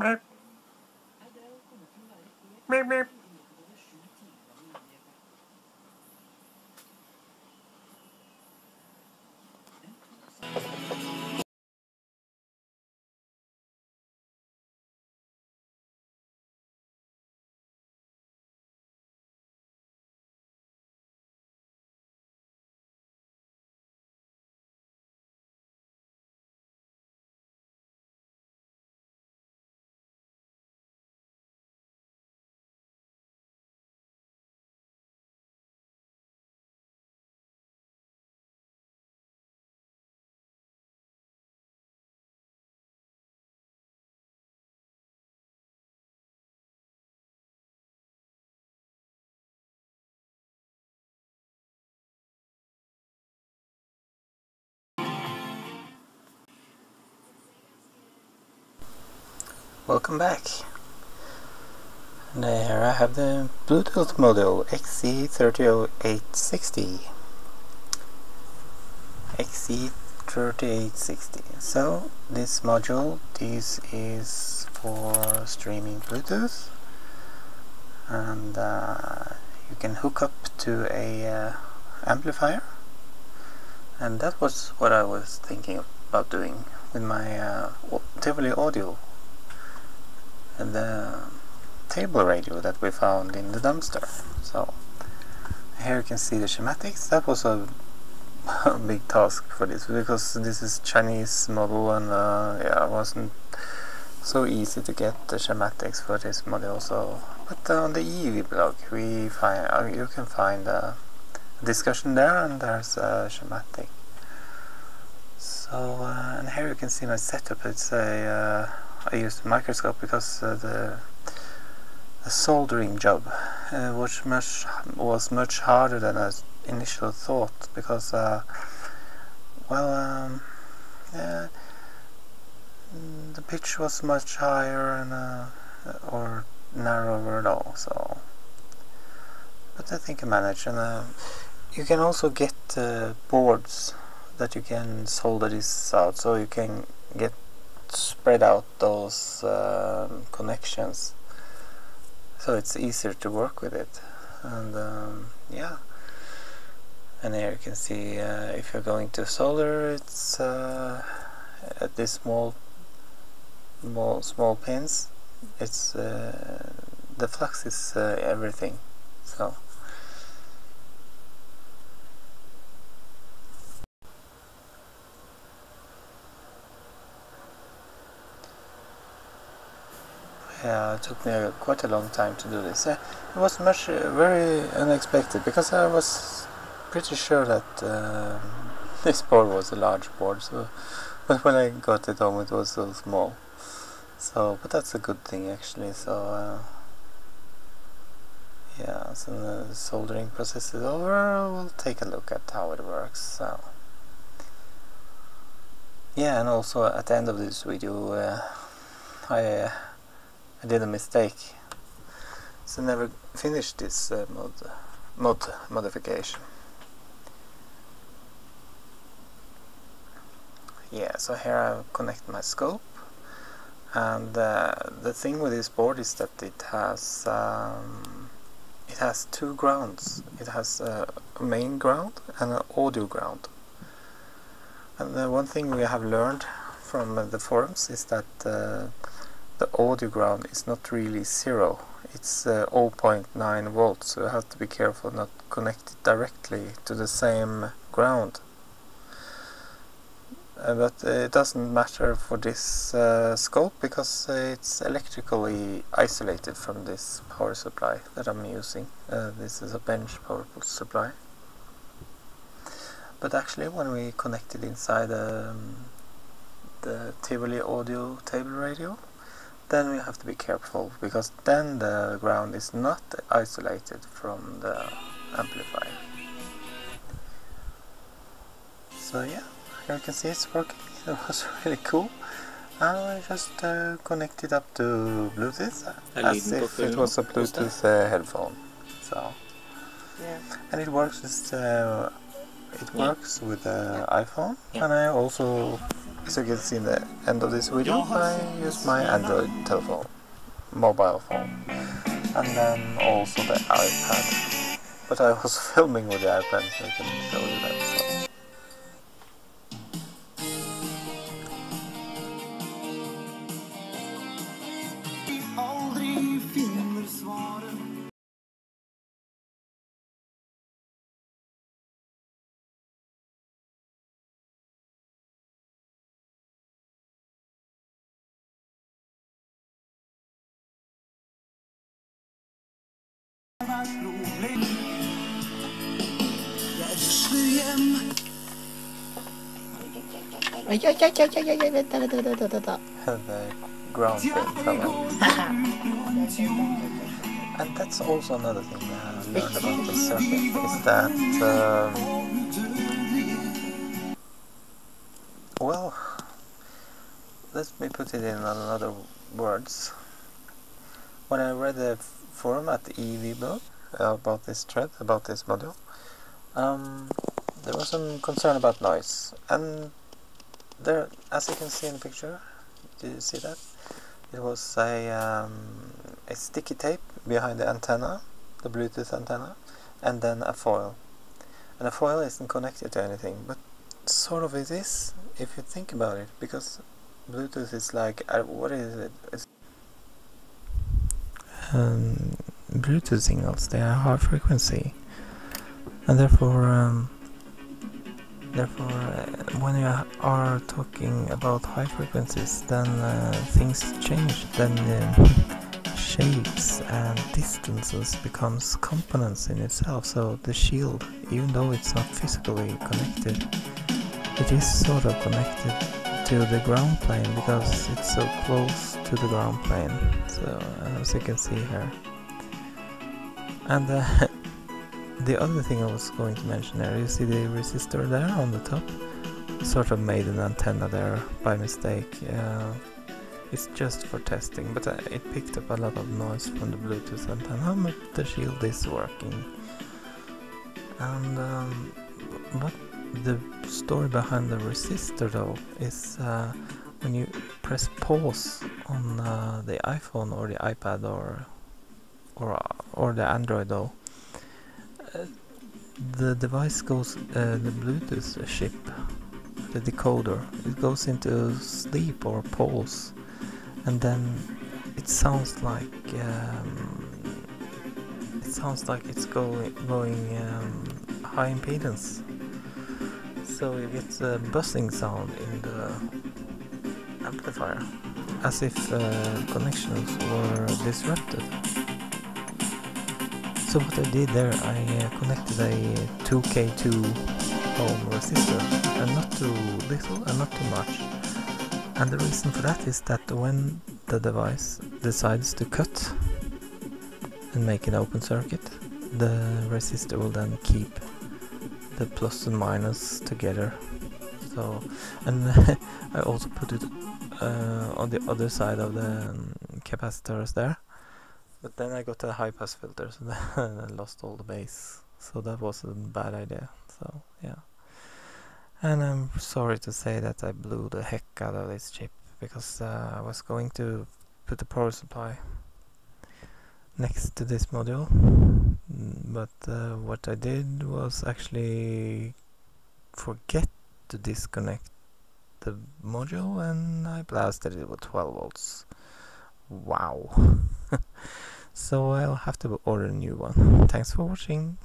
เมบเมบเมบ Welcome back. Uh, I have the Bluetooth model XC3860. XC3860. So this module, this is for streaming Bluetooth and uh, you can hook up to a uh, amplifier and that was what I was thinking about doing with my uh, Tivoli audio the table radio that we found in the dumpster. So here you can see the schematics. That was a, big task for this because this is Chinese model and uh, yeah, it wasn't so easy to get the schematics for this model. So, but uh, on the EEVblog we find uh, you can find a discussion there, and there's a schematic. So uh, and here you can see my setup. It's a uh, I used a microscope because uh, the, the soldering job uh, was much was much harder than I initially thought because uh, well um, yeah, the pitch was much higher and uh, or narrower though so. But I think I managed and uh, you can also get uh, boards that you can solder this out. So you can get spread out those um, connections. So it's easier to work with it. And um, yeah. And here you can see uh, if you're going to solder it's uh, at this small small, small pins it's uh, the flux is uh, everything. So it took me quite a long time to do this. Uh, it was much uh, very unexpected because I was pretty sure that uh, this board was a large board. So, but when I got it home, it was so small. So, but that's a good thing actually. So, uh, yeah, so the soldering process is over. We'll take a look at how it works. So, yeah, and also at the end of this video, uh, I I did a mistake. So never finished this uh, mod, mod modification. Yeah, so here I connect my scope and uh, the thing with this board is that it has um, it has two grounds. It has a main ground and an audio ground. And the one thing we have learned from the forums is that uh, the audio ground is not really zero. It's uh, 0.9 volts so you have to be careful not connect it directly to the same ground. Uh, but it doesn't matter for this uh, scope because it's electrically isolated from this power supply that I'm using. Uh, this is a bench power supply. But actually when we connect it inside um, the Tivoli audio table radio then we have to be careful because then the ground is not isolated from the amplifier. So yeah, here you can see it's working. It was really cool. I just uh, connected up to Bluetooth as if it was a Bluetooth uh, headphone. So yeah, and it works. With, uh, it works with the iPhone, Yeah. and I also as you can see in the end of this video, I use my Android telephone, mobile phone, and then also the iPad. But I was filming with the iPad, so I can show you that. So. Aj, aj, aj, aj, aj, aj, vänta, vänta, vänta, vänta, vänta. the ground. And that's also another thing I learned about this circuit is that um, well let me put it in another words. When I read the forum at the EEVblog about this thread, about this module, um, there was some concern about noise. And there as you can see in the picture do you see that? It was a um, a sticky tape behind the antenna the Bluetooth antenna and then a foil. And the foil isn't connected to anything but sort of it is if you think about it because Bluetooth is like uh, what is it? Um, Bluetooth signals they are high frequency and therefore um, Therefore, uh, when you are talking about high frequencies, then uh, things change. Then uh, shapes and distances becomes components in itself. So the shield, even though it's not physically connected, it is sort of connected to the ground plane because it's so close to the ground plane. So as you can see here, and. Uh, the other thing I was going to mention there, you see the resistor there on the top? Sort of made an antenna there by mistake. Uh, it's just for testing, but uh, it picked up a lot of noise from the Bluetooth antenna, the shield is working. And um, what the story behind the resistor though is uh, when you press pause on uh, the iPhone or the iPad or or or the Android though the device goes, uh, the Bluetooth chip, the decoder, it goes into sleep or pause, and then it sounds like um, it sounds like it's going going um, high impedance. So you get a buzzing sound in the amplifier, as if uh, connections were disrupted. So what I did there, I uh, connected a 2K2 ohm resistor, and not too little and not too much. And the reason for that is that when the device decides to cut and make an open circuit, the resistor will then keep the plus and minus together. So, and I also put it uh, on the other side of the um, capacitors there but then I got a high pass filter, so then I lost all the bass. So that was a bad idea. So yeah. And I'm sorry to say that I blew the heck out of this chip because uh, I was going to put the power supply next to this module but uh, what I did was actually forget to disconnect the module and I blasted it with 12 volts wow so I'll have to order a new one. Thanks for watching.